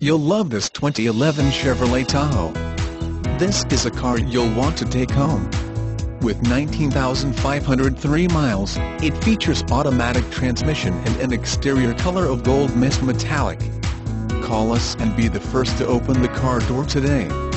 You'll love this 2011 Chevrolet Tahoe. This is a car you'll want to take home. With 19,503 miles, it features automatic transmission and an exterior color of gold mist metallic. Call us and be the first to open the car door today.